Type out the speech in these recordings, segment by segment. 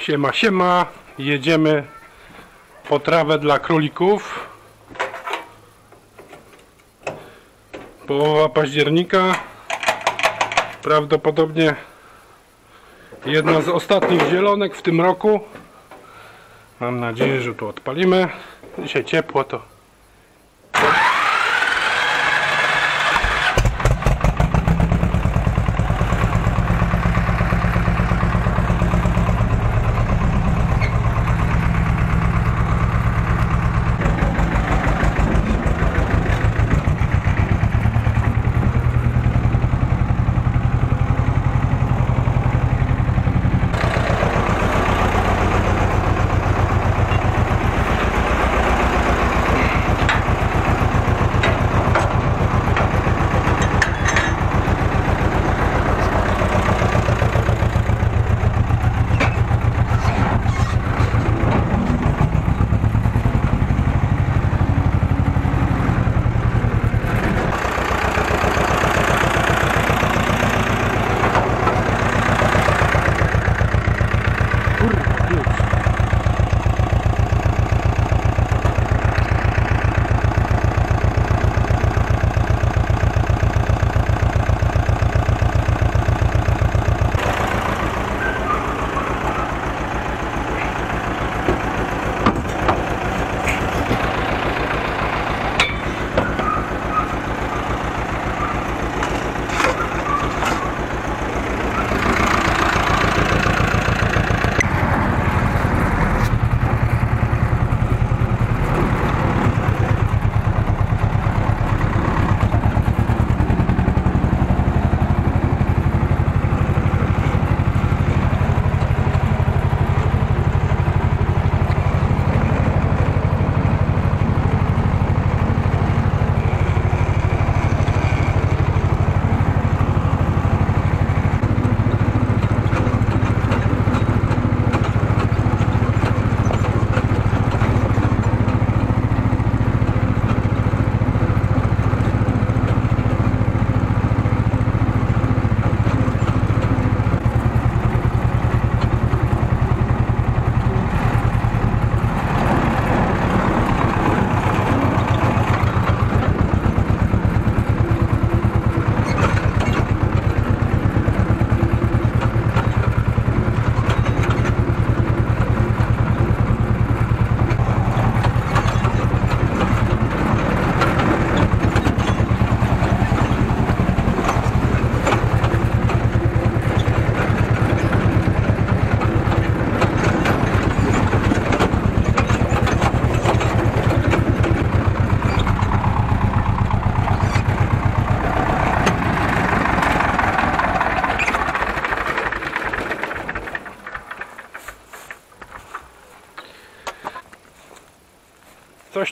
Siema, siema. Jedziemy po trawę dla królików. Połowa października. Prawdopodobnie jedna z ostatnich zielonek w tym roku. Mam nadzieję, że tu odpalimy. Dzisiaj ciepło to.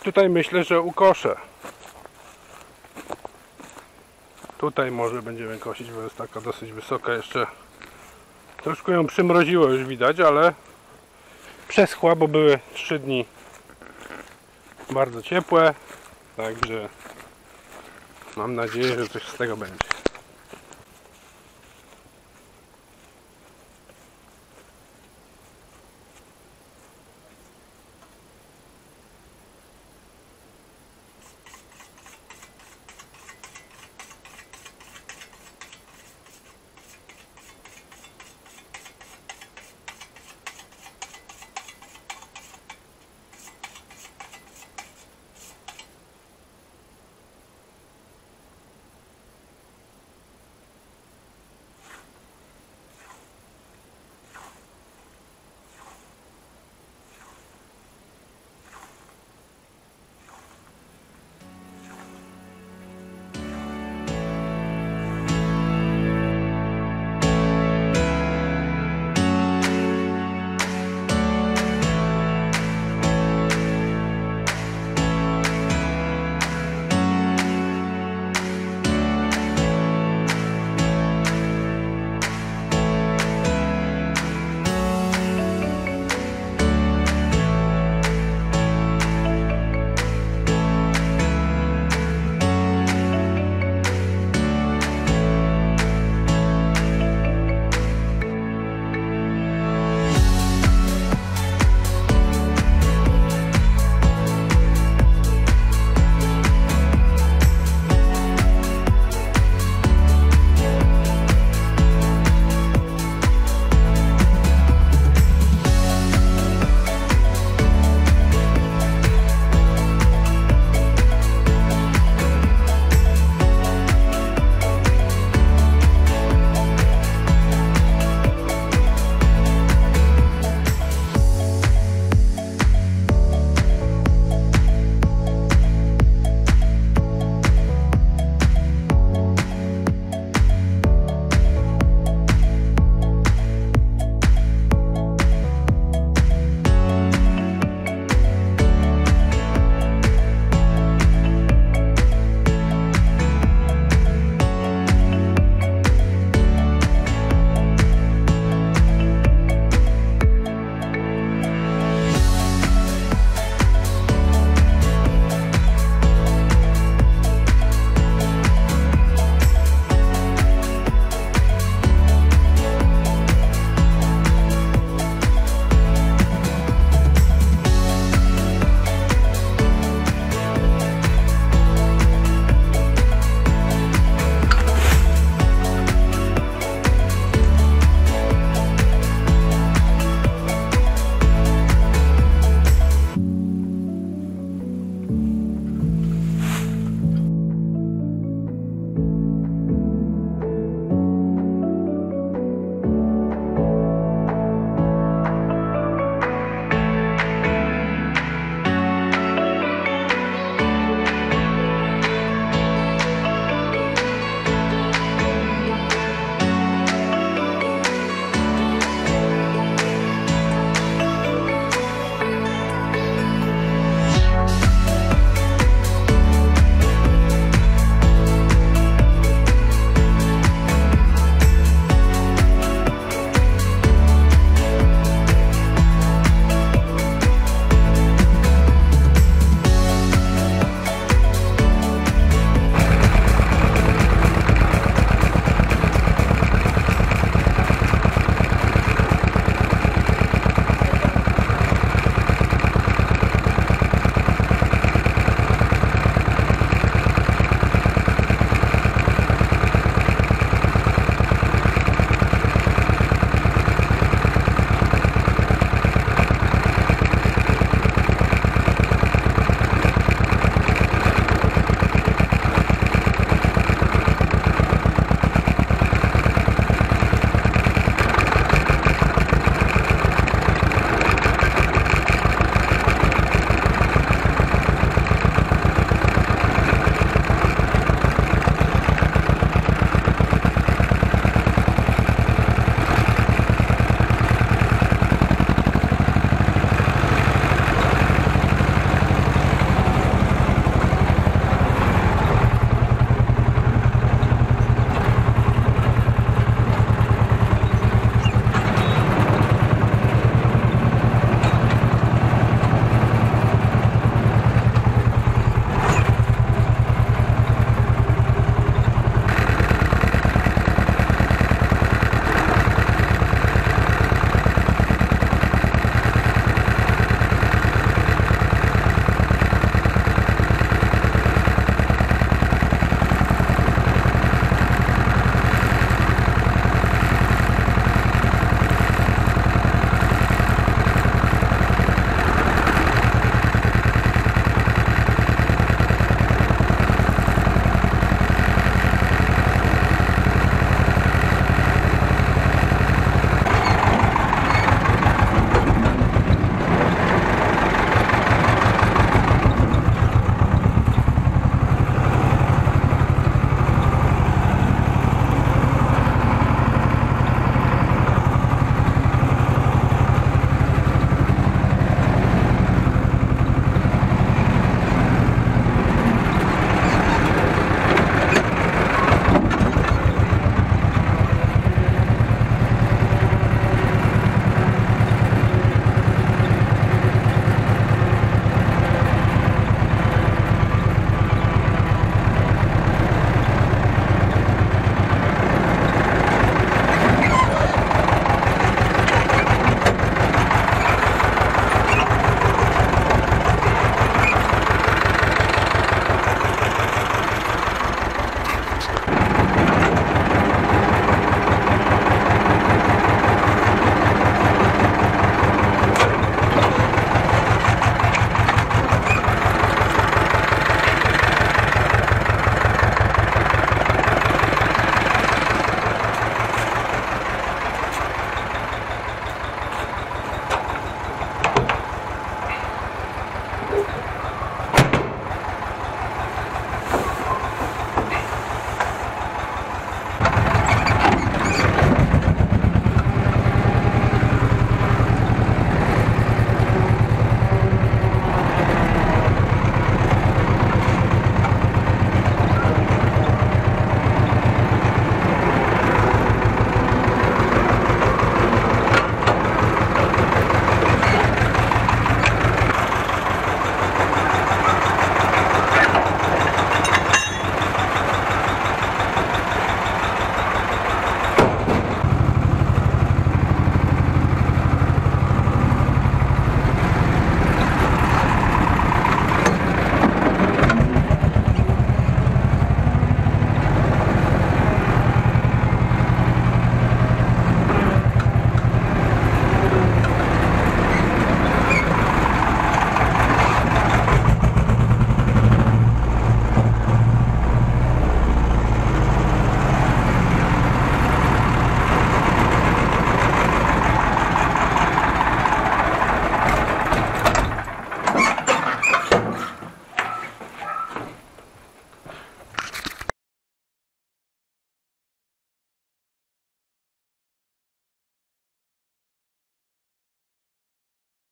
Tutaj myślę, że ukoszę. Tutaj może będziemy kosić, bo jest taka dosyć wysoka jeszcze. Troszkę ją przymroziło już widać, ale przeschła, bo były 3 dni bardzo ciepłe. Także mam nadzieję, że coś z tego będzie.